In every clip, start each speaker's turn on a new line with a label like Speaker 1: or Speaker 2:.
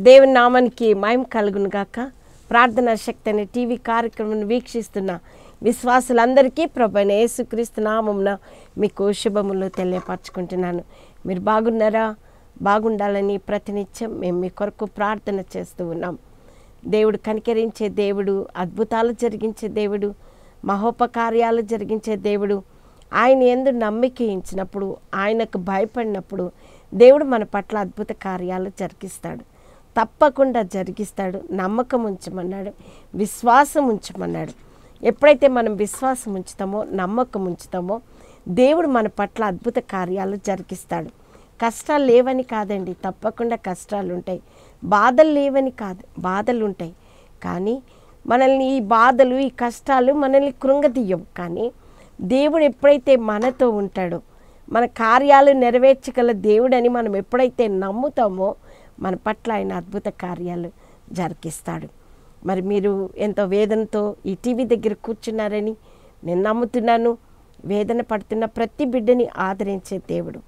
Speaker 1: దేవుని నామానికి మయం కలుగును గాక. ప్రార్థనా శక్తి అనే టీవీ కార్యక్రమం వీక్షిస్తున్న విశ్వాసులందరికీ ప్రభుని యేసుక్రీస్తు నామమున మీకు శుభములు తెలియపరచుకుంటున్నాను. మీరు బాగున్నారా? బాగుండాలని ప్రతినిత్యం మేము మీ కొరకు ప్రార్థన చేస్తూ ఉన్నాం. దేవుడు కనికరించే దేవుడు అద్భుతాలు జరిగించే దేవుడు మహోపకార్యాలు జరిగించే దేవుడు ఆయన ఎందు నమ్మిక ఇచ్చినప్పుడు ఆయనకు భయపడినప్పుడు దేవుడు మన పట్ల అద్భుత కార్యాలు జరిగిస్తాడు. తప్పకుండా జరిగిస్తాడు నమ్మకం ఉంచమన్నాడు విశ్వాసం ఉంచమన్నాడు. ఎప్పుడైతే మనం విశ్వాసం ఉంచుతామో నమ్మకం ఉంచుతామో దేవుడు మన పట్ల అద్భుత కార్యాలు జరిగిస్తాడు. కష్టాలు లేవని కాదండి తప్పకుండా కష్టాలు ఉంటాయి. బాధలు లేవని కాదు బాధలు ఉంటాయి. కానీ మనల్ని ఈ బాధలు ఈ కష్టాలు మనల్ని కృంగదీయవు. కానీ దేవుడు ఎప్పుడైతే మనతో ఉంటాడో మన కార్యాలు నెరవేర్చగల దేవుడని మనం ఎప్పుడైతే నమ్ముతామో మన పట్ల ఆయన అద్భుత కార్యాలు జరిగిస్తాడు. మరి మీరు ఎంతో వేదనతో ఈ టీవీ దగ్గర కూర్చున్నారని నేను నమ్ముతున్నాను. వేదన పడుతున్న ప్రతి బిడ్డని ఆదరించే దేవుడు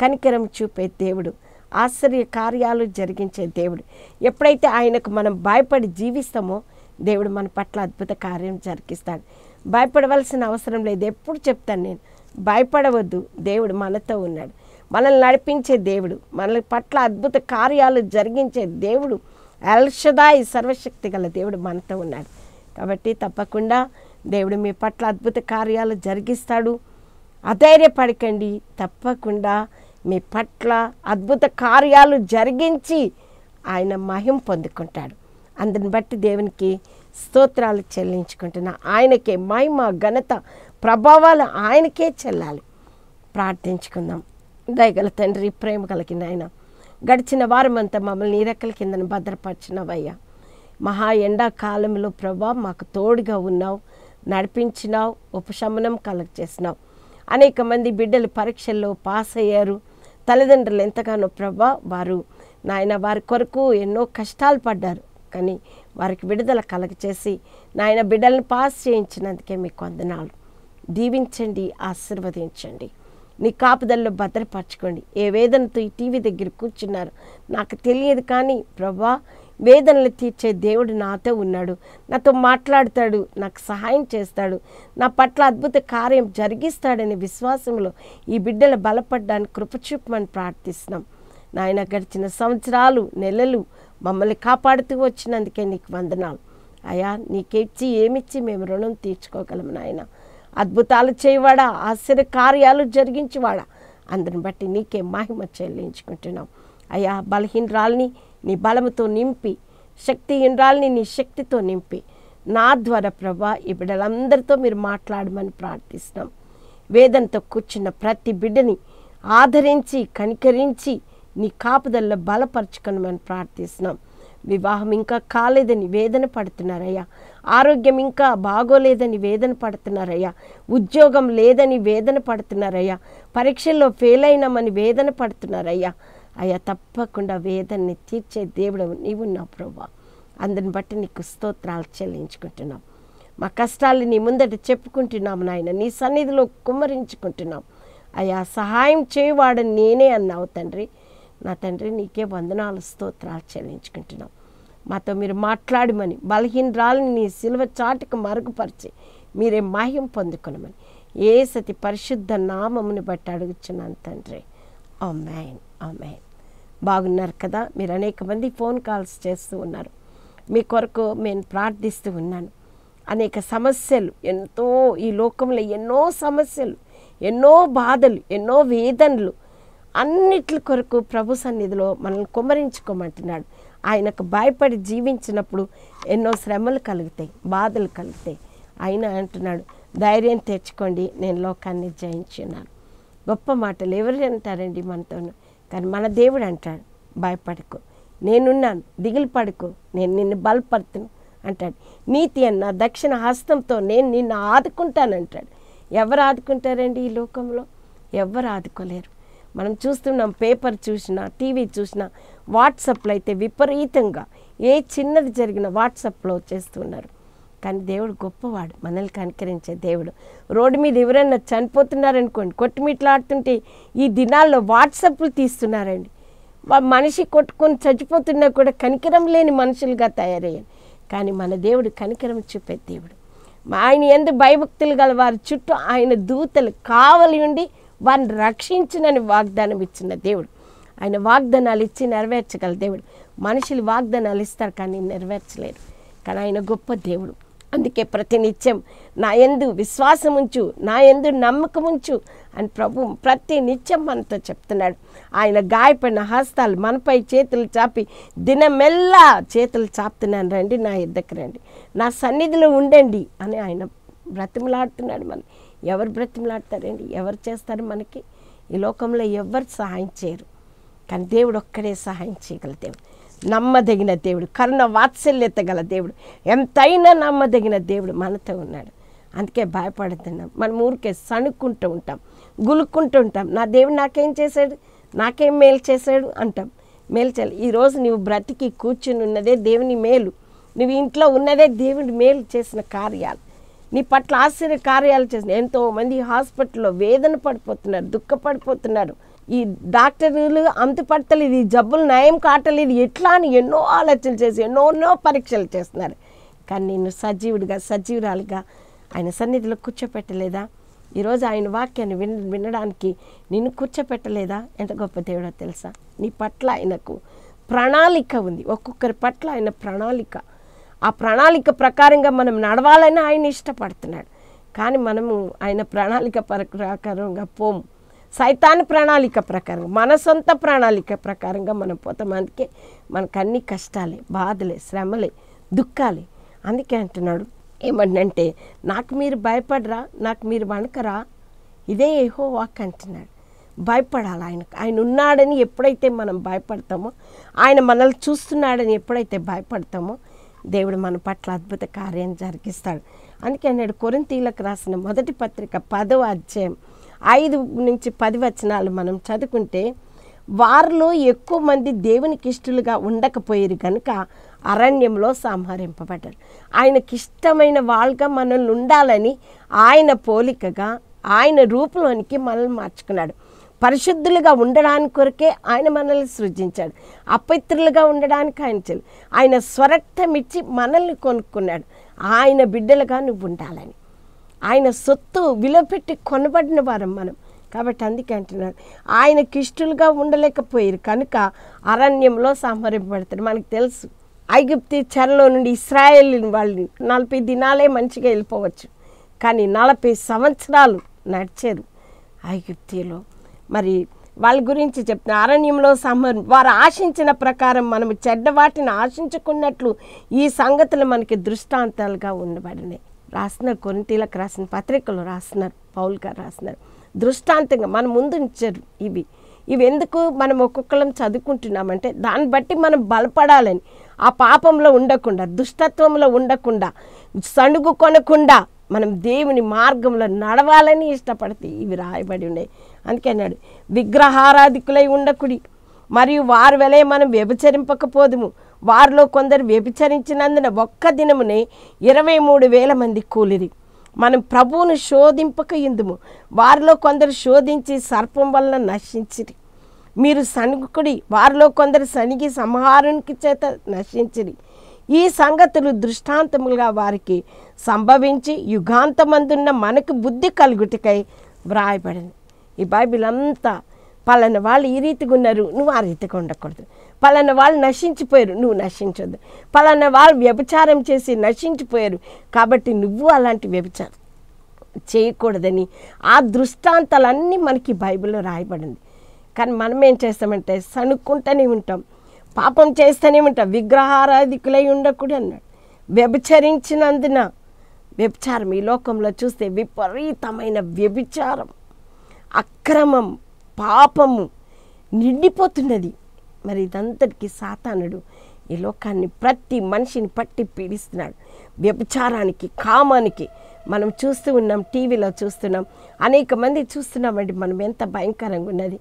Speaker 1: కనికరం చూపే దేవుడు ఆశ్చర్య కార్యాలు జరిగించే దేవుడు. ఎప్పుడైతే ఆయనకు మనం భయపడి జీవిస్తామో దేవుడు మన పట్ల అద్భుత కార్యం జరిగిస్తాడు. భయపడవలసిన అవసరం లేదు. ఎప్పుడు చెప్తాను నేను భయపడవద్దు. దేవుడు మనతో ఉన్నాడు. మనల్ని నడిపించే దేవుడు మన పట్ల అద్భుత కార్యాలు జరిగించే దేవుడు అల్షదాయి సర్వశక్తి గల దేవుడు మనతో ఉన్నాడు. కాబట్టి తప్పకుండా దేవుడు మీ పట్ల అద్భుత కార్యాలు జరిగిస్తాడు. అధైర్యపడకండి. తప్పకుండా మీ పట్ల అద్భుత కార్యాలు జరిగించి ఆయన మహిం పొందుకుంటాడు. అందుని బట్టి దేవునికి స్తోత్రాలు చెల్లించుకుంటున్నా. ఆయనకే మహిమ ఘనత ప్రభావాలు ఆయనకే చెల్లాలి. ప్రార్థించుకుందాం. దయగల తండ్రి ప్రేమ కలిగిన ఆయన. గడిచిన వారమంతా మమ్మల్ని రెక్కల కిందన భద్రపరిచినవయ్యా. మహా ఎండాకాలంలో ప్రభా మాకు తోడుగా ఉన్నావు నడిపించినావు ఉపశమనం కలగచేసినావు అనేక మంది బిడ్డలు పరీక్షల్లో పాస్ అయ్యారు. తల్లిదండ్రులు ఎంతగానో ప్రభా వారు నాయన వారి కొరకు ఎన్నో కష్టాలు పడ్డారు. కానీ వారికి విడుదల కలగచేసి నాయన బిడ్డలను పాస్ చేయించినందుకే మీకు వందనాలు. దీవించండి ఆశీర్వదించండి. నీ కాపుదల్లో భద్రపరచుకోండి. ఏ వేదనతో ఈ టీవీ దగ్గర కూర్చున్నారు? నాకు తెలియదు కానీ ప్రభా వేదనలు తీర్చే దేవుడు నాతో ఉన్నాడు. నాతో మాట్లాడతాడు నాకు సహాయం చేస్తాడు. నా పట్ల అద్భుత కార్యం జరిగిస్తాడనే విశ్వాసంలో ఈ బిడ్డలు బలపడ్డానికి కృపచూపమని ప్రార్థిస్తున్నాం. నాయన గడిచిన సంవత్సరాలు నెలలు మమ్మల్ని కాపాడుతూ వచ్చినందుకే నీకు వందనాలు. అయా నీకేచ్చి ఏమిచ్చి మేము రుణం తీర్చుకోగలం నాయన. అద్భుతాలు చేయవాడా ఆశ్చర్య కార్యాలు జరిగించేవాడా? అందరిని బట్టి నీకే మహిమ చెల్లించుకుంటున్నాం. అయ్యా బలహీనరాల్ని నీ బలముతో నింపి శక్తిహీనరాల్ని నీ శక్తితో నింపి. నా ద్వారా ప్రభా ఈ బిడ్డలందరితో మీరు మాట్లాడమని ప్రార్థిస్తున్నాం. వేదంతో కూర్చున్న ప్రతి బిడ్డని ఆదరించి కనికరించి నీ కాపుదల్లో బలపరచుకునమని ప్రార్థిస్తున్నాం. వివాహం ఇంకా కాలేదని వేదన పడుతున్నారయ్యా. ఆరోగ్యం ఇంకా బాగోలేదని వేదన పడుతున్నారయ్యా. ఉద్యోగం లేదని వేదన పడుతున్నారయ్యా. పరీక్షల్లో ఫెయిల్ అయినామని వేదన పడుతున్నారయ్యా. అయ్యా తప్పకుండా వేదన్ని తీర్చే దేవుడు నీవు నా ప్రభా అందుని బట్టి నీకు స్తోత్రాలు చెల్లించుకుంటున్నాం. మా కష్టాలు నీ ముందట చెప్పుకుంటున్నాం నాయన. నీ సన్నిధిలో కుమ్మరించుకుంటున్నాం. అయ్యా సహాయం చేయవాడని నేనే అన్నావు తండ్రి. నా తండ్రి నీకే వందనాలు స్తోత్రాలు చెల్లించుకుంటున్నాం. మాతో మీరు మాట్లాడమని బలహీనరాలని నీ సిల్వ చాటుకు మరుగుపరిచి మీరే మహిం పొందుకునమని. ఏ సతి పరిశుద్ధ నామముని బట్టి అడుగుచున్నాను తండ్రి. అమ్మాయిన్ అమ్మాయిన్ బాగున్నారు కదా? మీరు అనేక మంది ఫోన్ కాల్స్ చేస్తూ ఉన్నారు. మీ కొరకు నేను ప్రార్థిస్తూ ఉన్నాను. అనేక సమస్యలు ఎంతో ఈ లోకంలో ఎన్నో సమస్యలు ఎన్నో బాధలు ఎన్నో వేదనలు అన్నిటి కొరకు ప్రభు సన్నిధిలో మనల్ని కుమ్మరించుకోమంటున్నాడు ఆయనకు భయపడి జీవించినప్పుడు ఎన్నో శ్రమలు కలుగుతాయి బాధలు కలుగుతాయి. ఆయన అంటున్నాడు ధైర్యం తెచ్చుకోండి నేను లోకాన్ని జయించున్నాను. గొప్ప మాటలు ఎవరు అంటారండి మనతో కానీ మన దేవుడు అంటాడు భయపడుకో నేనున్నాను దిగులు పడుకో నేను నిన్ను బలపడుతును అంటాడు. నీతి అన్న దక్షిణ హస్తంతో నేను నిన్ను ఆదుకుంటానంటాడు ఎవరు ఆదుకుంటారండి ఈ లోకంలో? ఎవరు ఆదుకోలేరు. మనం చూస్తున్నాం పేపర్ చూసినా టీవీ చూసినా వాట్సాప్లో అయితే విపరీతంగా ఏ చిన్నది జరిగిన వాట్సాప్లో చేస్తున్నారు. కానీ దేవుడు గొప్పవాడు మనల్ని కనికరించే దేవుడు. రోడ్డు మీద ఎవరైనా చనిపోతున్నారనుకోండి కొట్టుమిట్లాడుతుంటే ఈ దినాల్లో వాట్సాప్లు తీస్తున్నారండి. మనిషి కొట్టుకొని చచ్చిపోతున్నా కూడా కనికరం లేని మనుషులుగా తయారయ్యాను కానీ మన దేవుడు కనికరం చూపే దేవుడు. ఆయన ఎందు భయభక్తులు గల వారి చుట్టూ ఆయన దూతలు కావలి ఉండి వారిని రక్షించునని వాగ్దానం ఇచ్చిన దేవుడు. ఆయన వాగ్దానాలు ఇచ్చి నెరవేర్చగల దేవుడు. మనుషులు వాగ్దానాలు ఇస్తారు కానీ నెరవేర్చలేరు. కానీ ఆయన గొప్ప దేవుడు. అందుకే ప్రతినిత్యం నా ఎందు విశ్వాసం ఉంచు నా ఎందు నమ్మకం ఉంచు అని ప్రభు ప్రతి నిత్యం మనతో చెప్తున్నాడు. ఆయన గాయపడిన హస్తాలు మనపై చేతులు చాపి దినమెల్లా చేతులు చాపుతున్నాను రండి నా ఇద్దరికి రండి. నా సన్నిధిలో ఉండండి అని ఆయన బ్రతిమలాడుతున్నాడు మనం ఎవరు బ్రతిమలాడతారండి? ఎవరు చేస్తారు మనకి? ఈ లోకంలో ఎవరు సహాయం చేయరు. కానీ దేవుడు ఒక్కడే సహాయం చేయగల దేవుడు. నమ్మదగిన దేవుడు. కరుణ వాత్సల్యత గల దేవుడు. ఎంతైనా నమ్మదగిన దేవుడు మనతో ఉన్నాడు. అందుకే భయపడుతున్నాం మనం ఊరికే సణుక్కుంటూ ఉంటాం. గులుక్కుంటూ ఉంటాం. నా దేవుడు నాకేం చేశాడు? నాకేం మేలు చేశాడు? అంటాం. మేలు చేయాలి. ఈరోజు నువ్వు బ్రతికి కూర్చుని ఉన్నదే దేవుని మేలు. నువ్వు ఇంట్లో ఉన్నదే దేవుడి మేలు చేసిన కార్యాలు. నీ పట్ల ఆశ్చర్య కార్యాలు చేసిన ఎంతోమంది హాస్పిటల్లో వేదన పడిపోతున్నారు దుఃఖపడిపోతున్నారు. ఈ డాక్టర్లు అంతు పడతలేదు ఈ జబ్బులు నయం కాటలేదు ఎట్లా అని ఎన్నో ఆలోచనలు చేసి ఎన్నోన్నో పరీక్షలు చేస్తున్నారు. కానీ నేను సజీవుడిగా సజీవురాలుగా ఆయన సన్నిధిలో కూర్చోపెట్టలేదా? ఈరోజు ఆయన వాక్యాన్ని విన వినడానికి నిన్ను కూర్చోపెట్టలేదా? ఎంత గొప్ప దేవుడో తెలుసా? నీ పట్ల ఆయనకు ప్రణాళిక ఉంది. ఒక్కొక్కరి పట్ల ఆయన ప్రణాళిక. ఆ ప్రణాళిక ప్రకారంగా మనం నడవాలని ఆయన ఇష్టపడుతున్నాడు. కానీ మనము ఆయన ప్రణాళిక ప్రకారంగా పోము సైతాన్ ప్రణాళిక ప్రకారంగా మన సొంత ప్రణాళిక ప్రకారంగా మనం పోతాం. అందుకే మనకు అన్ని కష్టాలే బాధలే శ్రమలే దుఃఖాలే. అందుకే అంటున్నాడు ఏమంటే నాకు మీరు భయపడరా నాకు మీరు వణకరా? ఇదే ఏహో వాక్ అంటున్నాడు. భయపడాలి ఆయనకు. ఆయన ఉన్నాడని ఎప్పుడైతే మనం భయపడతామో ఆయన మనల్ని చూస్తున్నాడని ఎప్పుడైతే భయపడతామో దేవుడు మన పట్ల అద్భుత కార్యం జరిగిస్తాడు. అందుకే అన్నాడు కొరింతీలకు రాసిన మొదటి పత్రిక పదవ అధ్యాయం ఐదు నుంచి పది వచనాలు మనం చదువుకుంటే వారిలో ఎక్కువ మంది దేవునికి ఇష్టలుగా ఉండకపోయారు కనుక అరణ్యంలో సంహరింపబడ్డారు. ఆయనకి ఇష్టమైన వాళ్ళగా మనల్ని ఉండాలని ఆయన పోలికగా ఆయన రూపంలోనికి మనల్ని మార్చుకున్నాడు. పరిశుద్ధులుగా ఉండడానికి కొరకే ఆయన మనల్ని సృజించాడు. అపవిత్రులుగా ఉండడానికి ఆయన చెల్లి ఆయన స్వరక్తం ఇచ్చి మనల్ని కొనుక్కున్నాడు. ఆయన బిడ్డలుగా నువ్వు ఉండాలని. ఆయన సొత్తు విలువపెట్టి కొనబడిన వారం మనం. కాబట్టి అందుకే అంటున్నాడు. ఆయనకి ఇష్టలుగా ఉండలేకపోయారు. కనుక అరణ్యంలో సంహరింపబడతారు. మనకు తెలుసు. ఐగుప్తి చెరలో నుండి ఇస్రాయేల్ వాళ్ళు నలభై దినాలే మంచిగా వెళ్ళిపోవచ్చు. కానీ నలభై సంవత్సరాలు నడిచారు ఐగుప్తిలో. మరి వాళ్ళ గురించి చెప్తున్న. అరణ్యంలో సంహరణ వారు ఆశించిన ప్రకారం మనము చెడ్డ వాటిని ఆశించుకున్నట్లు ఈ సంగతులు మనకి దృష్టాంతాలుగా ఉండబడినాయి. రాస్తున్నారు కొరింతీలకు రాసిన పత్రికలు రాస్తున్నారు పౌల్ గారు రాస్తున్నారు దృష్టాంతంగా మన ముందుంచారు ఇవి. ఇవి ఎందుకు మనం ఒక్కొక్కరం చదువుకుంటున్నామంటే దాన్ని బట్టి మనం బలపడాలని. ఆ పాపంలో ఉండకుండా దుష్టత్వంలో ఉండకుండా సణుగు కొనకుండా మనం దేవుని మార్గంలో నడవాలని ఇష్టపడితే ఇవి రాయబడి ఉన్నాయి. అందుకే అన్నాడు విగ్రహారాధికులై ఉండకుడి. మరియు వారి వలె మనం వ్యభిచరింపకపోదుము. వారిలో కొందరు వ్యభిచరించినందున ఒక్క దినమునే ఇరవై మూడు వేల మంది కూలిరి. మనం ప్రభువును శోధింపక ఇందుము వారిలో కొందరు శోధించి సర్పం వలన నశించిరి. మీరు సణుగుకుడి వారిలో కొందరు సనిగి సంహారునికి చేత నశించిరి. ఈ సంగతులు దృష్టాంతములుగా వారికి సంభవించి యుగాంతమందున్న మనకు బుద్ధి కలుగుటికై వ్రాయబడింది ఈ బైబిల్ అంతా పలానా వాళ్ళు ఈ రీతిగా ఉన్నారు నువ్వు ఆ రీతిగా ఉండకూడదు. పలానా వాళ్ళు నశించిపోయారు నువ్వు నశించొద్దు. పలానా వాళ్ళు వ్యభిచారం చేసి నశించిపోయారు కాబట్టి నువ్వు అలాంటి వ్యభిచారం చేయకూడదని ఆ దృష్టాంతాలన్నీ మనకి బైబిల్లో రాయబడింది. కానీ మనం ఏం చేస్తామంటే సణుక్కుంటూనే ఉంటాం పాపం చేస్తూనే ఉంటాం విగ్రహారాధికులై ఉండకూడదు అన్నాడు. వ్యభిచరించినందున వ్యభిచారం ఈ లోకంలో చూస్తే విపరీతమైన వ్యభిచారం. అక్రమం పాపము నిండిపోతున్నది. మరి ఇదంతటికి సాతానుడు ఈ లోకాన్ని ప్రతి మనిషిని పట్టి పీడిస్తున్నాడు. వ్యభిచారానికి కామానికి మనం చూస్తూ ఉన్నాం టీవీలో చూస్తున్నాం అనేక మంది చూస్తున్నామండి మనం ఎంత భయంకరంగా ఉన్నది.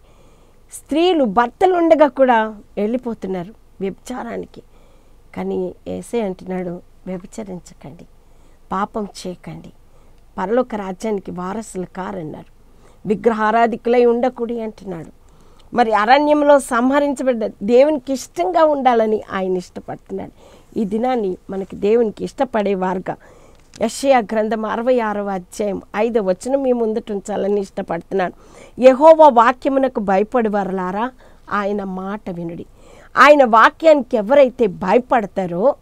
Speaker 1: స్త్రీలు భర్తలు ఉండగా కూడా వెళ్ళిపోతున్నారు వ్యభిచారానికి. కానీ ఏసే అంటున్నాడు వ్యభిచరించకండి పాపం చేయకండి పరలోక రాజ్యానికి వారసులు కారన్నారు. విగ్రహారాధికులై ఉండకూడి అంటున్నాడు. మరి అరణ్యంలో సంహరించబడ్డ దేవునికి ఇష్టంగా ఉండాలని ఆయన ఇష్టపడుతున్నాడు. ఈ దినాన్ని మనకి దేవునికి ఇష్టపడే వారుగా. యషయా గ్రంథం అరవై ఆరవ అధ్యాయం ఐదవ వచనం మీ ముందట ఉంచాలని ఇష్టపడుతున్నాను యహోవ వాక్యమునకు భయపడి ఆయన మాట వినుడి. ఆయన వాక్యానికి ఎవరైతే భయపడతారో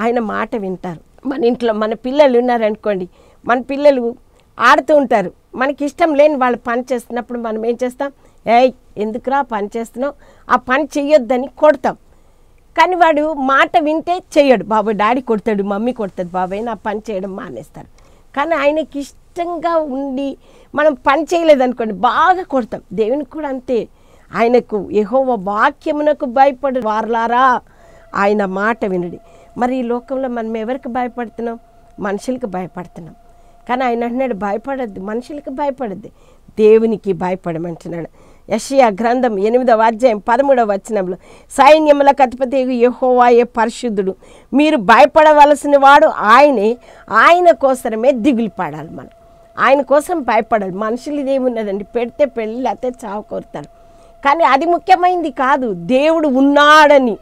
Speaker 1: ఆయన మాట వింటారు. మన ఇంట్లో మన పిల్లలు ఉన్నారనుకోండి మన పిల్లలు ఆడుతూ ఉంటారు. మనకి ఇష్టం లేని వాళ్ళు పని చేస్తున్నప్పుడు మనం ఏం చేస్తాం? ఏయ్ ఎందుకురా పని చేస్తున్నావు? ఆ పని చెయ్యొద్దని కొడతాం. కానీ వాడు మాట వింటే చెయ్యడు. బాబాయ్ డాడీ కొడతాడు మమ్మీ కొడతాడు బాబాయ్ నా పని చేయడం మానేస్తారు. కానీ ఆయనకి ఇష్టంగా ఉండి మనం పని చేయలేదనుకోండి బాగా కొడతాం. దేవునికి కూడా అంతే. ఆయనకు ఏహో వాక్యమునకు భయపడు వారలారా. ఆయన మాట వినడి. మరి ఈ లోకంలో మనం ఎవరికి భయపడుతున్నాం? మనుషులకు భయపడుతున్నాం. కానీ ఆయన అంటున్నాడు భయపడద్దు మనుషులకి భయపడద్దు దేవునికి భయపడమంటున్నాడు. యషియా గ్రంథం ఎనిమిదవ అధ్యాయం పదమూడవ వచనంలో సైన్యములకు అధిపతి యహోవాయే పరిశుద్ధుడు మీరు భయపడవలసిన వాడు ఆయనే ఆయన కోసమే దిగులు పడాలి మనం. ఆయన కోసం భయపడాలి. మనుషులు ఇదేమున్నదండి పెడితే పెళ్ళి లేకపోతే చావు కోరుతారు. కానీ అది ముఖ్యమైనది కాదు దేవుడు ఉన్నాడని.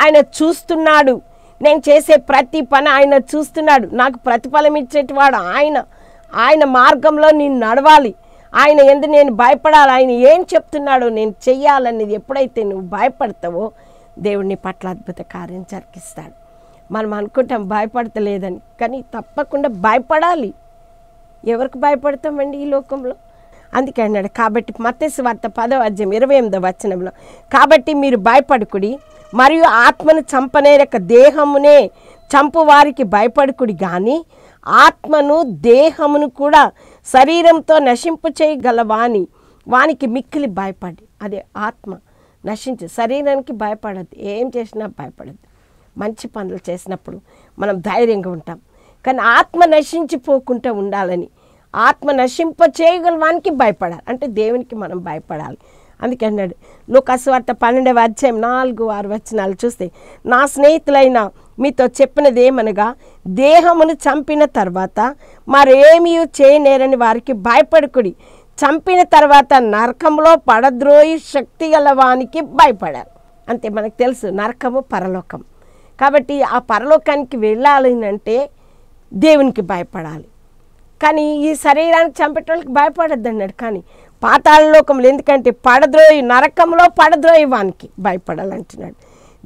Speaker 1: ఆయన చూస్తున్నాడు. నేను చేసే ప్రతి పని ఆయన చూస్తున్నాడు. నాకు ప్రతిఫలం ఇచ్చేటివాడు ఆయన. ఆయన మార్గంలో నేను నడవాలి. ఆయన ఎందు నేను భయపడాలి. ఆయన ఏం చెప్తున్నాడో నేను చెయ్యాలనేది ఎప్పుడైతే నువ్వు భయపడతావో దేవుడిని పట్ల అద్భుత కార్యం జరిగిస్తాడు. మనం అనుకుంటాం భయపడతలేదని కానీ తప్పకుండా భయపడాలి. ఎవరికి భయపడతామండి ఈ లోకంలో? అందుకే అన్నాడు. కాబట్టి మత్స్య వార్త పదవ అధ్యయం ఇరవై ఎనిమిదవ వచనంలో కాబట్టి మీరు భయపడుకుడి మరియు ఆత్మను చంపనేరక దేహమునే చంపువారికి భయపడుకుడి కానీ ఆత్మను దేహమును కూడా శరీరంతో నశింపు చేయగల వాని వానికి మిక్కిలి భయపడి అదే ఆత్మ నశించి శరీరానికి భయపడద్దు ఏం చేసినా భయపడద్దు. మంచి పనులు చేసినప్పుడు మనం ధైర్యంగా ఉంటాం. కానీ ఆత్మ నశించిపోకుండా ఉండాలని ఆత్మ నశింప చేయగల వానికి భయపడాలి. అంటే దేవునికి మనం భయపడాలి. అందుకే అన్నాడు లోకస్వార్త పన్నెండవ అధ్యాయం నాలుగు ఆరు వచనాలు చూస్తే నా స్నేహితులైన మీతో చెప్పినది ఏమనగా దేహమును చంపిన తర్వాత మరేమీ చేయనేరని వారికి భయపడుకుడి. చంపిన తర్వాత నరకంలో పడద్రోయి శక్తి గల వానికి భయపడాలి అంతే మనకు తెలుసు నరకము పరలోకం. కాబట్టి ఆ పరలోకానికి వెళ్ళాలి అంటే దేవునికి భయపడాలి. కానీ ఈ శరీరానికి చంపేటోళ్ళకి భయపడద్దు అన్నాడు కానీ పాతాళలోకములు ఎందుకంటే పడద్రోయి నరకంలో పడద్రోయి వానికి భయపడాలంటున్నాడు.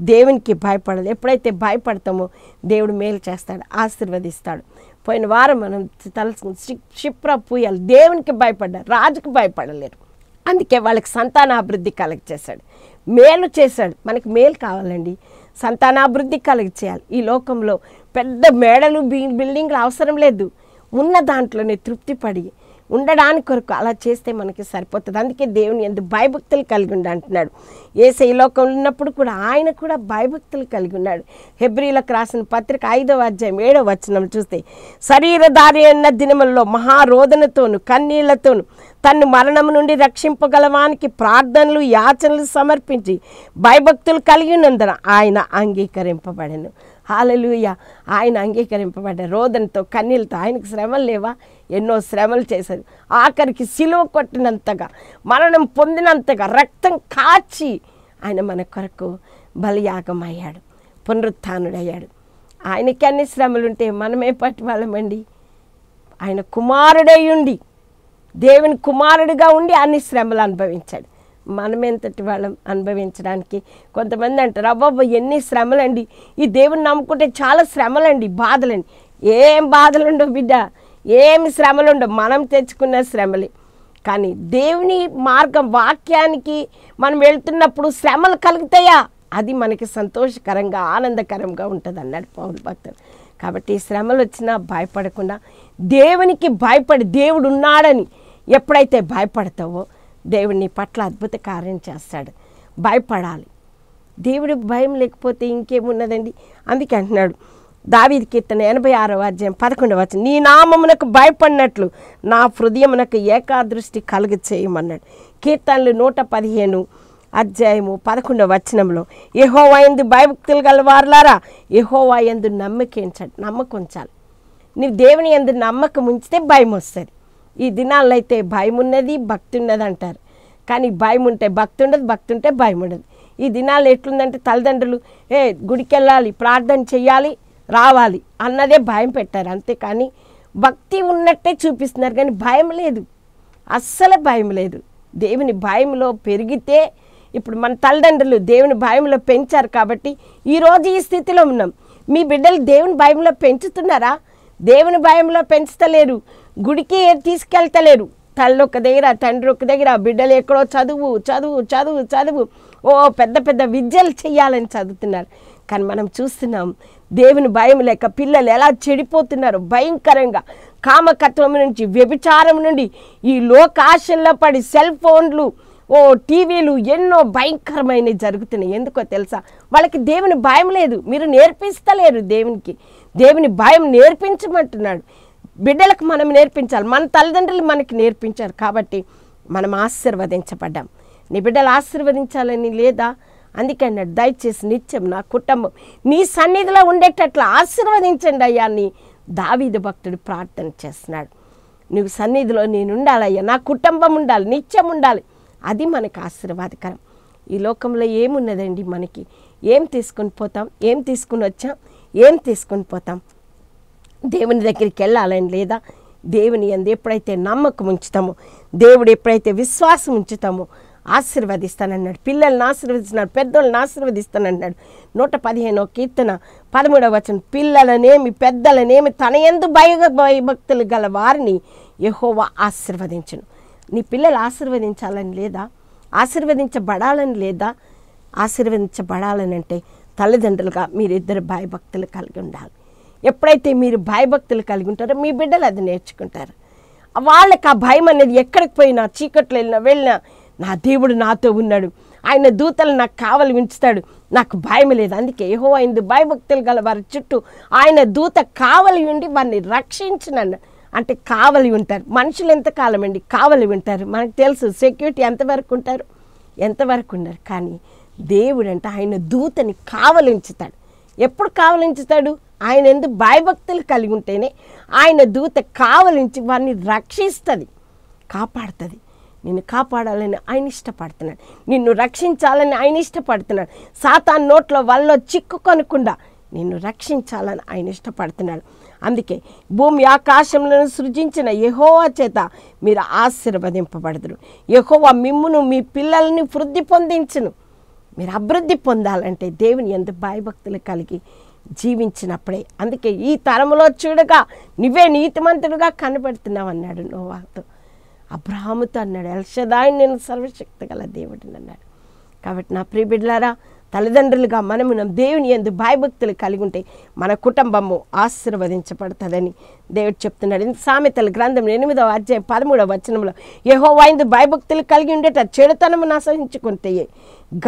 Speaker 1: దేవునికి భయపడదు ఎప్పుడైతే భయపడతామో దేవుడు మేలు చేస్తాడు ఆశీర్వదిస్తాడు. పోయిన వారం మనం తలసుకుని క్షిప్ర పూయాలి. దేవునికి భయపడ్డారు రాజుకు భయపడలేరు. అందుకే వాళ్ళకి సంతానాభివృద్ధి కలగ చేశాడు మేలు చేశాడు. మనకి మేలు కావాలండి. సంతానాభివృద్ధి కలెక్ట్ చేయాలి ఈ లోకంలో పెద్ద మేడలు బి- బిల్డింగ్లు అవసరం లేదు. ఉన్న దాంట్లోనే తృప్తి పడి ఉండడానికి కొరకు అలా చేస్తే మనకి సరిపోతుంది. అందుకే దేవుని ఎందు భయభక్తులు కలిగి ఉండి అంటున్నాడు. ఏసే లోకంలో ఉన్నప్పుడు కూడా ఆయన కూడా భయభక్తులు కలిగి ఉన్నాడు. హెబ్రిలకు రాసిన పత్రిక ఐదవ అధ్యాయం ఏడవ వచనం చూస్తే శరీరధారి అన్న దినములలో మహారోదనతోను కన్నీళ్ళతోను తన్ను మరణం నుండి రక్షింపగలవానికి ప్రార్థనలు యాచనలు సమర్పించి భయభక్తులు కలిగి ఉన్నందున ఆయన అంగీకరింపబడను. హాలలుయ. ఆయన అంగీకరింపబడ్డ రోదనతో కన్నీళ్ళతో ఆయనకు శ్రమలు లేవా? ఎన్నో శ్రమలు చేశారు ఆఖరికి సిలువ కొట్టినంతగా మరణం పొందినంతగా రక్తం కాచి ఆయన మన కొరకు బలియాగం అయ్యాడు పునరుత్డయ్యాడు. ఆయనకి అన్ని శ్రమలుంటే మనమే పట్టి వాళ్ళమండి ఆయన కుమారుడై ఉండి దేవుని కుమారుడిగా ఉండి అన్ని శ్రమలు అనుభవించాడు. మనమెంతటి వాళ్ళం అనుభవించడానికి కొంతమంది అంటారు అబ్బాబ్బా ఎన్ని శ్రమలండి. ఈ దేవుని నమ్ముకుంటే చాలా శ్రమలండి బాధలండి. ఏం బాధలుండవు బిడ్డ ఏమి శ్రమలుండవు. మనం తెచ్చుకున్న శ్రమలే. కానీ దేవుని మార్గం వాక్యానికి మనం వెళ్తున్నప్పుడు శ్రమలు కలుగుతాయా? అది మనకి సంతోషకరంగా ఆనందకరంగా ఉంటుంది అన్నాడు పౌరు భక్తుడు. కాబట్టి శ్రమలు వచ్చినా భయపడకుండా దేవునికి భయపడి దేవుడు ఉన్నాడని ఎప్పుడైతే భయపడతావో దేవుడు నీ పట్ల అద్భుత కార్యం చేస్తాడు. భయపడాలి. దేవుడి భయం లేకపోతే ఇంకేమున్నదండి? అందుకే అంటున్నాడు దావీది కీర్తన ఎనభై ఆరో అధ్యాయం పదకొండవ వచ్చిన నీ నామమునకు భయపడినట్లు నా హృదయమునకు ఏకాదృష్టి కలుగ చేయమన్నాడు. కీర్తనలు నూట పదిహేను అధ్యాయము పదకొండవ వచనంలో ఎహోవా ఎందు భయభక్తులు గల వారులారా యహోవా ఎందు నమ్మకించాడు నమ్మకం ఉంచాలి. నీవు దేవుని ఎందు నమ్మకం ఉంచితే భయం వస్తుంది. ఈ దినాల్లో అయితే భయం ఉన్నది భక్తి ఉన్నది అంటారు కానీ భయం ఉంటే భక్తి ఉండదు భక్తి ఉంటే భయం ఉండదు ఈ దినాలు ఎట్లుందంటే తల్లిదండ్రులు ఏ గుడికి వెళ్ళాలి ప్రార్థన చేయాలి రావాలి అన్నదే భయం పెట్టారు. అంతేకాని భక్తి ఉన్నట్టే చూపిస్తున్నారు. కానీ భయం లేదు. అస్సలు భయం లేదు. దేవుని భయంలో పెరిగితే ఇప్పుడు మన తల్లిదండ్రులు దేవుని భయంలో పెంచారు కాబట్టి ఈరోజు ఈ స్థితిలో ఉన్నాం. మీ బిడ్డలు దేవుని భయంలో పెంచుతున్నారా? దేవుని భయంలో పెంచుతలేరు. గుడికి తీసుకెళ్తలేరు. తల్లి ఒక దగ్గర తండ్రి ఒక దగ్గర బిడ్డలు ఎక్కడో చదువు చదువు చదువు చదువు. ఓ పెద్ద పెద్ద విద్యలు చేయాలని చదువుతున్నారు. కానీ మనం చూస్తున్నాం దేవుని భయం లేక పిల్లలు ఎలా చెడిపోతున్నారు భయంకరంగా. కామకత్వం నుంచి వ్యభిచారం నుండి ఈ లోకాశల్లో పడి సెల్ ఫోన్లు ఓ టీవీలు ఎన్నో భయంకరమైనవి జరుగుతున్నాయి. ఎందుకో తెలుసా? వాళ్ళకి దేవుని భయం లేదు. మీరు నేర్పిస్తలేరు దేవునికి. దేవుని భయం నేర్పించమంటున్నాడు. బిడ్డలకు మనం నేర్పించాలి. మన తల్లిదండ్రులు మనకి నేర్పించారు కాబట్టి మనం ఆశీర్వదించబడ్డాం. నీ బిడ్డలు ఆశీర్వదించాలని లేదా? అందుకే అన్నాడు దయచేసి నిత్యం నా కుటుంబం నీ సన్నిధిలో ఉండేటట్లు ఆశీర్వదించండి అయ్యా అని దావీదు భక్తుడు ప్రార్థన చేస్తున్నాడు. నువ్వు సన్నిధిలో నేను ఉండాలయ్యా. నా కుటుంబం ఉండాలి. నిత్యం ఉండాలి. అది మనకు ఆశీర్వాదకరం. ఈ లోకంలో ఏమున్నదండి మనకి? ఏం తీసుకొని పోతాం? ఏం తీసుకుని వచ్చాం? ఏం తీసుకొని పోతాం? దేవుని దగ్గరికి వెళ్ళాలని లేదా దేవుని ఎందు ఎప్పుడైతే నమ్మకం ఉంచుతామో దేవుడు ఎప్పుడైతే విశ్వాసం ఉంచుతామో ఆశీర్వదిస్తానన్నాడు. పిల్లల్ని ఆశీర్వదిస్తున్నాడు పెద్దోళ్ళని ఆశీర్వదిస్తానన్నాడు. నూట పదిహేనో కీర్తన పదమూడవ వచనం పిల్లలనేమి పెద్దలనేమి తన ఎందు భయ భయభక్తులు గల వారిని యహోవా ఆశీర్వదించను. నీ పిల్లలు ఆశీర్వదించాలని లేదా ఆశీర్వదించబడాలని లేదా ఆశీర్వదించబడాలని అంటే తల్లిదండ్రులుగా మీరిద్దరు భయభక్తులు కలిగి ఉండాలి. ఎప్పుడైతే మీరు భయభక్తులు కలిగి ఉంటారో మీ బిడ్డలు అది నేర్చుకుంటారు. వాళ్ళకి ఆ భయం అనేది ఎక్కడికి పోయినా చీకట్లో వెళ్ళినా వెళ్ళినా నా దేవుడు నాతో ఉన్నాడు. ఆయన దూతలు నాకు కావలి ఉంచుతాడు. నాకు భయం లేదు. అందుకే ఏహో అయింది భయభక్తులు గల వారి చుట్టూ ఆయన దూత కావలి ఉండి వారిని రక్షించినన్ను అంటే కావలి ఉంటారు. మనుషులు ఎంతకాలం అండి? కావలి ఉంటారు. మనకు తెలుసు సెక్యూరిటీ ఎంతవరకు ఉంటారు? ఎంతవరకు ఉన్నారు? కానీ దేవుడు అంటే ఆయన దూతని కావలించుతాడు ఎప్పుడు కావలించుతాడు ఆయన ఎందుకు భయభక్తులు కలిగి ఉంటేనే ఆయన దూత కావలించి వారిని రక్షిస్తుంది కాపాడుతుంది. నిన్ను కాపాడాలని ఆయన ఇష్టపడుతున్నాడు. నిన్ను రక్షించాలని ఆయన ఇష్టపడుతున్నాడు. సాతాన్ నోట్లో వల్ల చిక్కుకొనకుండా నిన్ను రక్షించాలని ఆయన ఇష్టపడుతున్నాడు. అందుకే భూమి ఆకాశంలో సృజించిన యహోవా చేత మీరు ఆశీర్వదింపబడదురు. యహోవా మిమ్మును మీ పిల్లల్ని వృద్ధి పొందించును. మీరు అభివృద్ధి పొందాలంటే దేవుని ఎంత భయభక్తులు కలిగి జీవించినప్పుడే. అందుకే ఈ తరములో చూడగా నువ్వే నీతిమంతుడుగా కనబడుతున్నావు అన్నాడు నోవాతో అబ్రాహాముతో అన్నాడు ఎల్షదాయి నేను సర్వశక్తి గల దేవుడిని అన్నాడు. కాబట్టి నా ప్రియబిడ్డలారా తల్లిదండ్రులుగా మనము మన దేవుని ఎందు భయభక్తులు కలిగి ఉంటే మన కుటుంబము ఆశీర్వదించబడుతుందని దేవుడు చెప్తున్నాడు. ఇంత సామెతల గ్రంథం ఎనిమిదవ అధ్యాయం పదమూడవ వచనంలో ఏహో వాయిందు భయభక్తులు కలిగి ఉండేట చెడుతనము నశించుకుంటే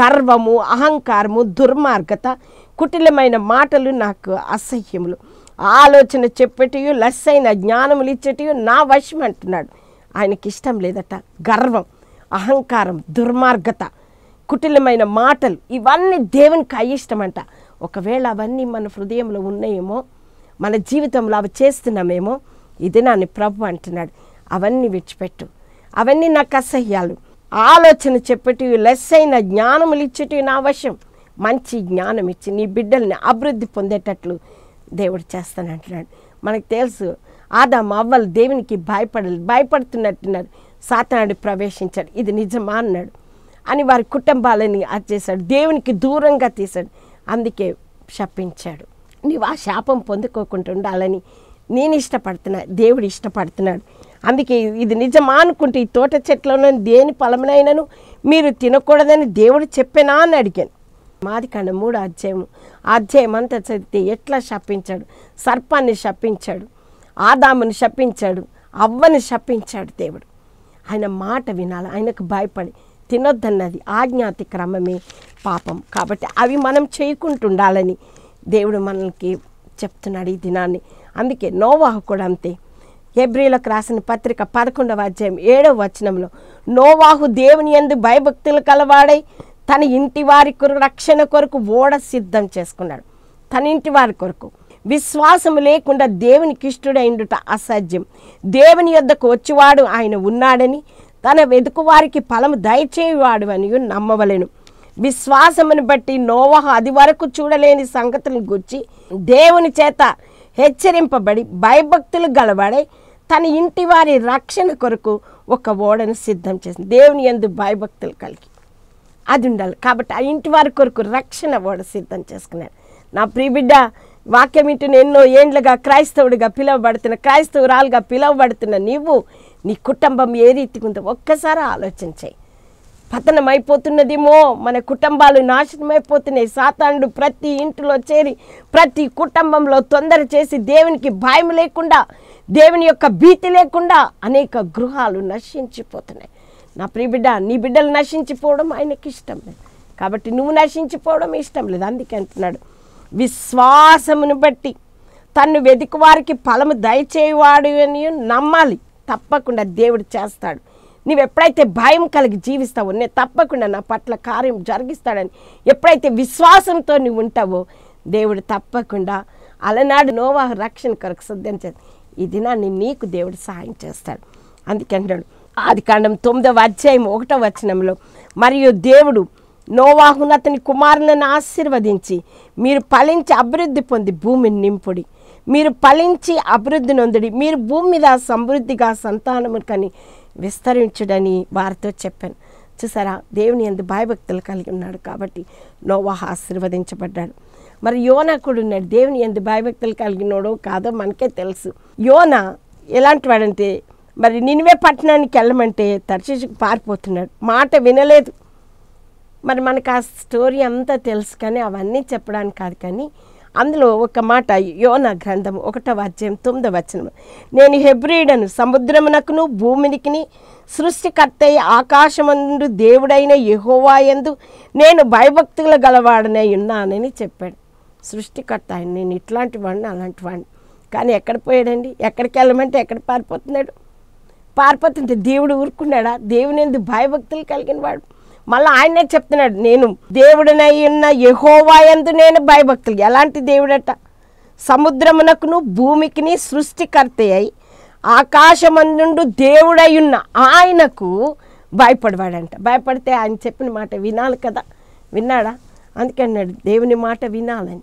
Speaker 1: గర్వము అహంకారము దుర్మార్గత కుటిలమైన మాటలు నాకు అసహ్యములు. ఆలోచన చెప్పేటివి లెస్సైన జ్ఞానములు ఇచ్చేటియు నా వశం అంటున్నాడు. ఆయనకి ఇష్టం లేదట. గర్వం అహంకారం దుర్మార్గత కుటిలమైన మాటలు ఇవన్నీ దేవునికి అయిష్టమంట. ఒకవేళ అవన్నీ మన హృదయంలో ఉన్నాయేమో మన జీవితంలో అవి చేస్తున్నామేమో ఇది నాని ప్రభు అంటున్నాడు. అవన్నీ విడిచిపెట్టు. అవన్నీ నాకు అసహ్యాలు. ఆలోచన చెప్పేటివి లెస్ అయిన జ్ఞానములు ఇచ్చేటివి నా వశం. మంచి జ్ఞానం ఇచ్చి నీ బిడ్డల్ని అభివృద్ధి పొందేటట్లు దేవుడు చేస్తానంటున్నాడు మనకు తెలుసు ఆదా అవ్వలు దేవునికి భయపడలేదు భయపడుతున్నట్టున్నారు. సాతనాడు ప్రవేశించాడు. ఇది నిజమా అన్నాడు. అని వారి కుటుంబాలని అది చేశాడు దేవునికి దూరంగా తీశాడు. అందుకే శపించాడు. నీవు ఆ శాపం పొందుకోకుండా ఉండాలని నేను ఇష్టపడుతున్నా దేవుడు ఇష్టపడుతున్నాడు. అందుకే ఇది నిజమా అనుకుంటే ఈ తోట చెట్లలో దేని ఫలమునైనను మీరు తినకూడదని దేవుడు చెప్పేనా అని అడిగాను. మాది కండ మూడు అధ్యాయము. అధ్యాయం అంతా చదివితే ఎట్లా శపించాడు? సర్పాన్ని శపించాడు ఆదాముని శపించాడు అవ్వని శపించాడు దేవుడు. ఆయన మాట వినాలి ఆయనకు భయపడి తినొద్దన్నది ఆజ్ఞాతి క్రమమే పాపం. కాబట్టి అవి మనం చేయకుంటుండాలని దేవుడు మనకి చెప్తున్నాడు ఈ దినాన్ని. అందుకే నోవాహు కూడా అంతే. హెబ్రిలకు రాసిన పత్రిక పదకొండవ అధ్యాయం ఏడవ వచనంలో నోవాహు దేవుని ఎందు భయభక్తులు కలవాడై తన ఇంటి వారి కొరకు రక్షణ కొరకు ఓడ సిద్ధం చేసుకున్నాడు. తన ఇంటి వారి కొరకు. విశ్వాసం లేకుండా దేవునికి ఇష్టడైండుట అసాధ్యం. దేవుని యొద్దకు వచ్చివాడు ఆయన ఉన్నాడని తన వెతుకు వారికి ఫలము దయచేవాడు అని నమ్మవలేను. విశ్వాసమును బట్టి నోవహ అది వరకు చూడలేని సంగతులను గుర్చి దేవుని చేత హెచ్చరింపబడి భయభక్తులు గలవాడై తన ఇంటి వారి రక్షణ కొరకు ఒక ఓడను సిద్ధం చేసింది. దేవుని ఎందు భయభక్తులు కలిగి అది ఉండాలి. కాబట్టి ఆ ఇంటి వారి కొరకు రక్షణ వాడు సిద్ధం చేసుకున్నాడు. నా ప్రియబిడ్డ వాక్యం ఇంటిని ఎన్నో ఏండ్లుగా క్రైస్తవుడిగా పిలువబడుతున్న క్రైస్తవురాలుగా పిలువబడుతున్న నీవు నీ కుటుంబం ఏ రీతిగా ఉందో ఒక్కసారి ఆలోచించాయి పతనమైపోతున్నదేమో మన కుటుంబాలు నాశనమైపోతున్నాయి. సాతానుడు ప్రతి ఇంటిలో చేరి ప్రతి కుటుంబంలో తొందర చేసి దేవునికి భయం లేకుండా దేవుని యొక్క భీతి లేకుండా అనేక గృహాలు నశించిపోతున్నాయి. నా ప్రియ బిడ్డ నీ బిడ్డలు నశించిపోవడం ఆయనకి ఇష్టం లేదు. కాబట్టి నువ్వు నశించిపోవడం ఇష్టం లేదు. అందుకే అంటున్నాడు. విశ్వాసమును బట్టి తన్ను వెతికి వారికి ఫలము దయచేవాడు అని నమ్మాలి. తప్పకుండా దేవుడు చేస్తాడు. నువ్వు ఎప్పుడైతే భయం కలిగి జీవిస్తావో నేను తప్పకుండా నా పట్ల కార్యం జరిగిస్తాడని ఎప్పుడైతే విశ్వాసంతో నువ్వు ఉంటావో దేవుడు తప్పకుండా అలనాడు నోవాహ రక్షణ కొరకు సిద్ధం చేస్తాడు. ఈ దినాన్ని నీకు దేవుడు సహాయం చేస్తాడు. అందుకే అంటాడు ఆది కాండం తొమ్మిదవ అధ్యాయం ఒకటవ వచనంలో మరియు దేవుడు నోవాహును అతని కుమారులను ఆశీర్వదించి మీరు ఫలించి అభివృద్ధి పొంది భూమిని నింపుడి. మీరు ఫలించి అభివృద్ధి నొందుడి. మీరు భూమి మీద సమృద్ధిగా సంతానము కని విస్తరించుడని వారితో చెప్పాను. చూసారా? దేవుని ఎందు భయభక్తులు కలిగి ఉన్నాడు కాబట్టి నోవాహ ఆశీర్వదించబడ్డాడు. మరి యోనా కూడా ఉన్నాడు. దేవుని ఎందు భయభక్తులు కలిగినోడో కాదో మనకే తెలుసు. యోన ఎలాంటి వాడంటే మరి నినివే పట్టణానికి వెళ్ళమంటే తర్శీషుకు పారిపోతున్నాడు. మాట వినలేదు. మరి మనకు ఆ స్టోరీ అంతా తెలుసు కానీ అవన్నీ చెప్పడానికి కాదు కానీ అందులో ఒక మాట యోన గ్రంథం ఒకటవ అధ్యాయం తొమ్మిదవ వచనం. నేను హెబ్రిడను సముద్రమునకును భూమినికిని సృష్టికర్త ఆకాశమందు దేవుడైన యహోవాయందు నేను భయభక్తులు గలవాడనే ఉన్నానని చెప్పాడు. సృష్టికర్త ఆయన నేను ఇట్లాంటి వాడిని అలాంటి వాడిని. కానీ ఎక్కడ పోయాడండి? ఎక్కడికి వెళ్ళమంటే ఎక్కడ పారిపోతున్నాడు? పారిపోతుంటే దేవుడు ఊరుకున్నాడా? దేవుని ఎందుకు భయభక్తులు కలిగిన వాడు. మళ్ళీ ఆయనే చెప్తున్నాడు నేను దేవుడినై ఉన్న యహోవాయందు నేను భయభక్తులు. ఎలాంటి దేవుడట? సముద్రమునకును భూమికిని సృష్టికర్త అయి ఆకాశమందుండు దేవుడై ఉన్న ఆయనకు భయపడవాడంట. భయపడితే ఆయన చెప్పిన మాట వినాలి కదా? విన్నాడా? అందుకే అన్నాడు దేవుని మాట వినాలని.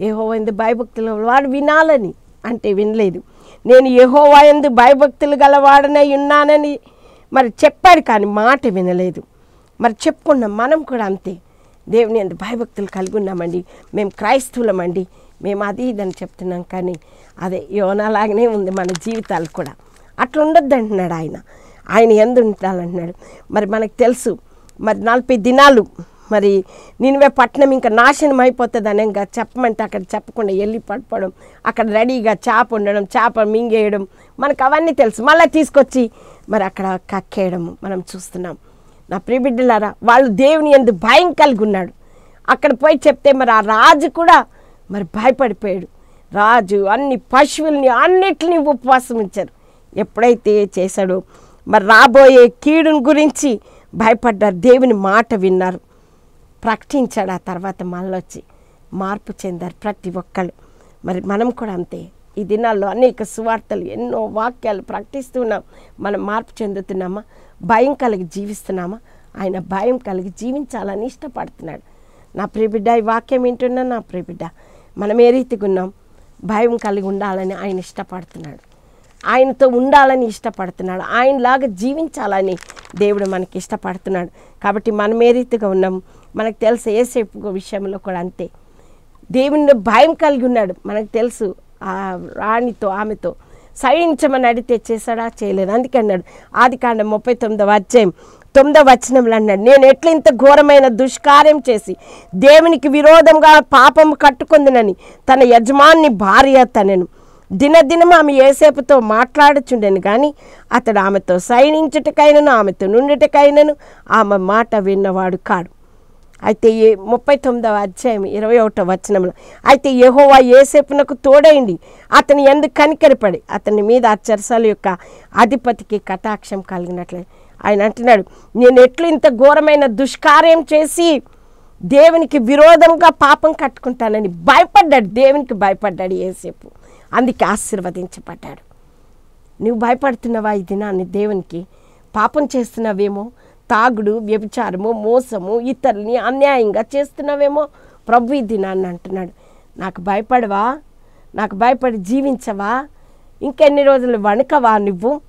Speaker 1: యెహోవాయందు భయభక్తులు వాడు వినాలని. అంటే వినలేదు. నేను యహోవాయందు భయభక్తులు గలవాడనై ఉన్నానని మరి చెప్పాడు కానీ మాట వినలేదు. మరి చెప్పుకున్నాం మనం కూడా అంతే. దేవుని అందు భయభక్తులు కలిగి ఉన్నామండి మేము క్రైస్తవులమండి. మేము అది ఇదని చెప్తున్నాం కానీ అదే యోనలాగానే ఉంది మన జీవితాలు కూడా. అట్లా ఉండొద్దు అంటున్నాడు ఆయన. ఆయన ఎందు ఉండాలంటున్నాడు. మరి మనకు తెలుసు. మరి నలభై దినాలు మరి నినివే పట్టణం ఇంకా నాశనం అయిపోతుందని ఇంకా చెప్పమంటే అక్కడ చెప్పకుండా వెళ్ళి పడిపోవడం అక్కడ రెడీగా చేప ఉండడం చేప మింగేయడం మనకు అవన్నీ తెలుసు. మళ్ళీ తీసుకొచ్చి మరి అక్కడ కక్కేయడం మనం చూస్తున్నాం. నా ప్రియబిడ్డలారా వాళ్ళు దేవుని ఎందు భయం కలిగి ఉన్నాడు. అక్కడ పోయి చెప్తే మరి ఆ రాజు కూడా మరి భయపడిపోయాడు. రాజు అన్ని పశువుల్ని అన్నిటిని ఉపవాసం ఇచ్చారు ఎప్పుడైతే చేశాడో మరి రాబోయే కీడుని గురించి భయపడ్డారు దేవుని మాట విన్నారు. ప్రకటించాడు. ఆ తర్వాత మళ్ళొచ్చి మార్పు చెందారు ప్రతి ఒక్కళ్ళు. మరి మనం కూడా అంతే. ఈ దినాల్లో అనేక సువార్తలు ఎన్నో వాక్యాలు ప్రకటిస్తున్నాం. మనం మార్పు చెందుతున్నామా? భయం కలిగి జీవిస్తున్నామా? ఆయన భయం కలిగి జీవించాలని ఇష్టపడుతున్నాడు. నా ప్రియబిడ్డ ఈ వాక్యం వింటున్నా నా ప్రియబిడ్డ మనం ఏ రీతిగా ఉన్నాం? భయం కలిగి ఉండాలని ఆయన ఇష్టపడుతున్నాడు. ఆయనతో ఉండాలని ఇష్టపడుతున్నాడు. ఆయనలాగా జీవించాలని దేవుడు మనకి ఇష్టపడుతున్నాడు. కాబట్టి మనం ఏ రీతిగా ఉన్నాం? మనకు తెలుసు ఏసేపు విషయంలో కూడా అంతే. దేవుని భయం కలిగి ఉన్నాడు మనకు తెలుసు ఆ రాణితో ఆమెతో. సహించమని అడిగితే చేశాడా? చేయలేదు. అందుకే అన్నాడు ఆది కాండం ముప్పై తొమ్మిదవ అధ్యాయం తొమ్మిదవ వచనంలో అన్నాడు నేను ఎట్లా ఇంత ఘోరమైన దుష్కార్యం చేసి దేవునికి విరోధంగా పాపం కట్టుకుందినని తన యజమాని భార్య తనను దినదినం ఆమె ఏసేపుతో మాట్లాడుచుండెను. కానీ అతడు ఆమెతో సైనించుటకైనను ఆమెతో నుండుటకైనను ఆమె మాట విన్నవాడు కాడు. అయితే ఏ ముప్పై తొమ్మిదవ అధ్యాయం ఇరవై ఒకటో వచనంలో అయితే యహోవా ఏసేపునకు తోడైంది అతని ఎందుకు కనికరపడి అతని మీద ఆ చెరసాల యొక్క అధిపతికి కటాక్షం కలిగినట్లే. ఆయన అంటున్నాడు నేను ఎట్లు ఇంత ఘోరమైన దుష్కార్యం చేసి దేవునికి విరోధంగా పాపం కట్టుకుంటానని భయపడ్డాడు దేవునికి భయపడ్డాడు ఏసేపు అందుకే ఆశీర్వదించబడ్డాడు. నువ్వు భయపడుతున్నావా ఈ దినాన్ని దేవునికి? పాపం చేస్తున్నావేమో? తాగుడు వ్యభిచారము మోసము ఇతరుల్ని అన్యాయంగా చేస్తున్నావేమో ప్రభు ఈ దినాన్ని అంటున్నాడు. నాకు భయపడవా? నాకు భయపడి జీవించవా? ఇంకెన్ని రోజులు వణకవా నువ్వు?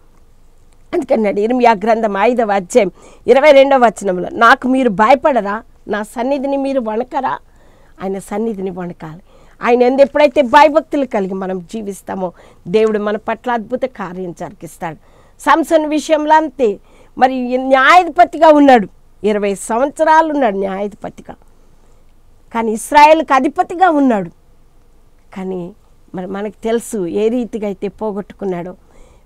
Speaker 1: అందుకన్నాడు ఇరిమియా గ్రంథం ఐదవ అధ్యాయం ఇరవై రెండవ వచనంలో నాకు మీరు భయపడరా? నా సన్నిధిని మీరు వణకరా? ఆయన సన్నిధిని వణకాలి. ఆయన ఎందు ఎప్పుడైతే భయభక్తులు కలిగి మనం జీవిస్తామో దేవుడు మన పట్ల అద్భుత కార్యం జరిగిస్తాడు. సంసన్ విషయంలో అంతే. మరి న్యాయాధిపతిగా ఉన్నాడు. ఇరవై సంవత్సరాలు ఉన్నాడు న్యాయాధిపతిగా. కానీ ఇస్రాయేల్కి అధిపతిగా ఉన్నాడు. కానీ మరి మనకు తెలుసు ఏ రీతిగా అయితే పోగొట్టుకున్నాడో.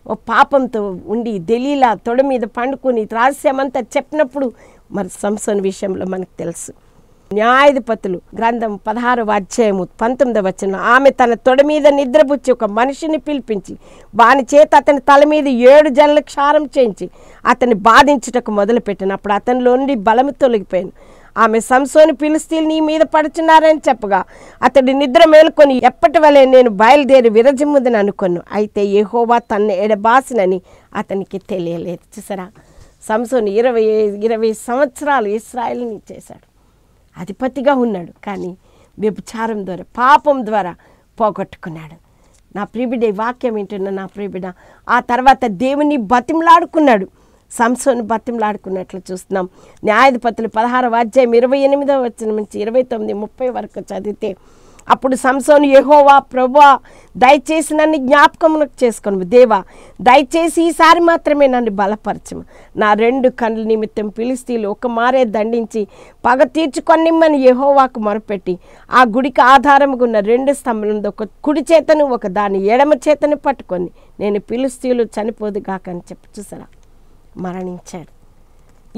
Speaker 1: ఓ పాపంతో ఉండి దలీలా తొడ మీద పండుకొని రహస్యమంతా చెప్పినప్పుడు మరి సంసన్ విషయంలో మనకు తెలుసు. న్యాయాధిపతులు గ్రంథం పదహారవ అధ్యాయము పంతొమ్మిదవ వచ్చిన ఆమె తన తొడ మీద నిద్రపుచ్చి ఒక మనిషిని పిలిపించి వాని చేత అతని తల మీద ఏడు జన్ల క్షారం చేయించి అతన్ని బాధించుటకు మొదలుపెట్టినప్పుడు అతనిలో నుండి బలము తొలగిపోయాను ఆమె సంసోని పిలిస్తీలు నీ మీద పడుచున్నారని చెప్పగా అతడి నిద్ర మేలుకొని ఎప్పటి వలె నేను బయలుదేరి విరజిమ్ముదని అనుకొను. అయితే ఏహోవా తన్ను ఎడబాసినని అతనికి తెలియలేదు. చూసారా? సంసోని ఇరవై ఇరవై సంవత్సరాలు ఇస్రాయల్ని చేశాడు. అధిపతిగా ఉన్నాడు కానీ వ్యభిచారం ద్వారా పాపం ద్వారా పోగొట్టుకున్నాడు. నా ప్రిబిడ వాక్యం వింటున్న నా ప్రిబిడ ఆ తర్వాత దేవుని బతిమలాడుకున్నాడు. సంసోను బతిమలాడుకున్నట్లు చూస్తున్నాం. న్యాయాధిపతులు పదహారవ అధ్యాయం ఇరవై ఎనిమిదవ వచ్చిన నుంచి ఇరవై తొమ్మిది ముప్పై వరకు చదివితే అప్పుడు సంసోను యహోవా ప్రభువా దయచేసి నన్ను జ్ఞాపకములకు చేసుకొను దేవా దయచేసి ఈసారి మాత్రమే నన్ను బలపరచము. నా రెండు కళ్ళ నిమిత్తం పిలిస్తీలు ఒక మారే దండించి పగ తీర్చుకొనిమ్మని యహోవాకు మొరపెట్టి ఆ గుడికి ఆధారముగా ఉన్న రెండు స్తంభములందు ఒక కుడి చేతను ఒక దాని ఎడమ చేతను పట్టుకొని నేను పిలిస్తీలు చనిపోదు కాకని అని చెప్పి. చూసారా? మరణించాడు.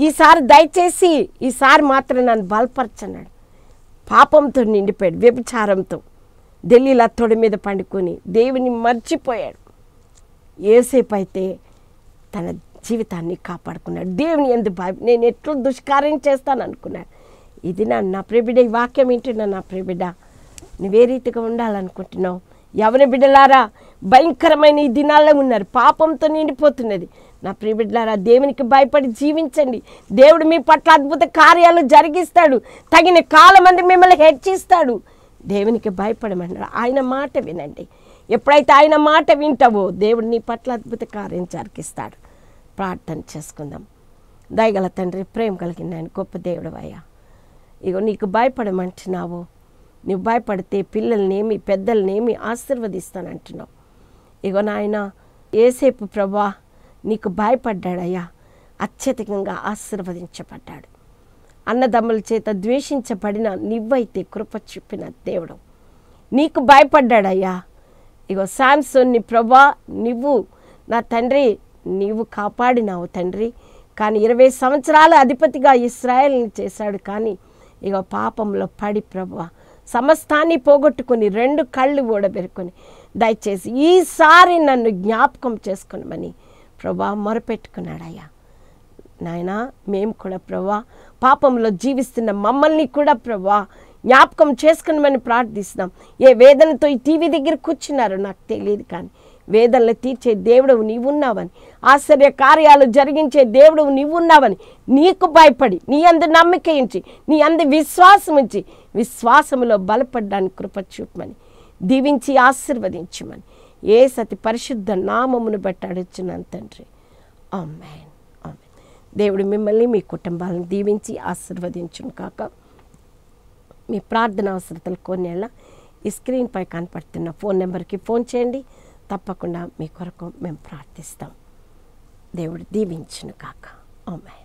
Speaker 1: ఈసారి దయచేసి ఈసారి మాత్రం నన్ను బలపరచన్నాడు పాపంతో నిండిపోయాడు వ్యభిచారంతో. ఢిల్లీలో తొడి మీద పండుకొని దేవుని మర్చిపోయాడు. ఏసేపు అయితే తన జీవితాన్ని కాపాడుకున్నాడు. దేవుని ఎందు నేను ఎట్లు దుష్కార్యం చేస్తాను అనుకున్నాడు. ఇది నా నా ప్రియబిడ్డ ఈ వాక్యం వింటున్నా నా ప్రియబిడ్డ నువ్వే రీతిగా ఉండాలనుకుంటున్నావు? ఎవరి బిడ్డలారా భయంకరమైన ఈ దినాల్లో ఉన్నారు. పాపంతో నిండిపోతున్నది. నా ప్రియబిడ్డలారా దేవునికి భయపడి జీవించండి. దేవుడు మీ పట్ల అద్భుత కార్యాలు జరిగిస్తాడు. తగిన కాలమంది మిమ్మల్ని హెచ్చిస్తాడు. దేవునికి భయపడమన్నాడు ఆయన మాట వినండి. ఎప్పుడైతే ఆయన మాట వింటావో దేవుడు నీ పట్ల అద్భుత కార్యం జరిగిస్తాడు. ప్రార్థన చేసుకుందాం. దయగల తండ్రి ప్రేమ కలిగిన ఆయన గొప్ప దేవుడు అయ్యా ఇగో నీకు భయపడమంటున్నావు. నువ్వు భయపడితే పిల్లల్నేమి పెద్దలనేమి ఆశీర్వదిస్తానంటున్నావు. ఇగో నాయన ఏసేపు ప్రభా నీకు భయపడ్డాడయ్యా. అత్యధికంగా ఆశీర్వదించబడ్డాడు. అన్నదమ్ముల చేత ద్వేషించబడిన నువ్వైతే కృప చూపిన దేవుడు. నీకు భయపడ్డాడయ్యా. ఇగో శాంసోన్ని ప్రభా నువ్వు నా తండ్రి నీవు కాపాడినావు తండ్రి. కానీ ఇరవై సంవత్సరాల అధిపతిగా ఇస్రాయల్ని చేశాడు కానీ ఇక పాపంలో పడి ప్రభా. సమస్తాన్ని పోగొట్టుకుని రెండు కళ్ళు ఓడబెరుకొని దయచేసి ఈసారి నన్ను జ్ఞాపకం చేసుకునమని ప్రభా మొరపెట్టుకున్నాడయ్యా. నాయనా మేము కూడా ప్రభా పాపంలో జీవిస్తున్న మమ్మల్ని కూడా ప్రభా జ్ఞాపకం చేసుకునమని ప్రార్థిస్తున్నాం. ఏ వేదనతో ఈ టీవీ దగ్గర కూర్చున్నారో నాకు తెలియదు కానీ వేదనలు తీర్చే దేవుడు నీవున్నావని ఆశ్చర్య కార్యాలు జరిగించే దేవుడు నీవున్నావని నీకు భయపడి నీ అందు నమ్మిక ఉంచి నీ అందు విశ్వాసం ఉంచి విశ్వాసములో బలపడ్డానికి కృప చూపమని దీవించి ఆశీర్వదించమని ఏ సతి పరిశుద్ధ నామమును బట్టి అడుచున్నాను తండ్రి. అమ్మాయిన్ దేవుడు మిమ్మల్ని మీ కుటుంబాలను దీవించి ఆశీర్వదించును కాక. మీ ప్రార్థన అవసరతలు కొన్నేళ్ళ ఈ స్క్రీన్పై కనపడుతున్న ఫోన్ నెంబర్కి ఫోన్ చేయండి. తప్పకుండా మీ కొరకు మేము ప్రార్థిస్తాం. దేవుడు దీవించును కాక. అమ్మాయి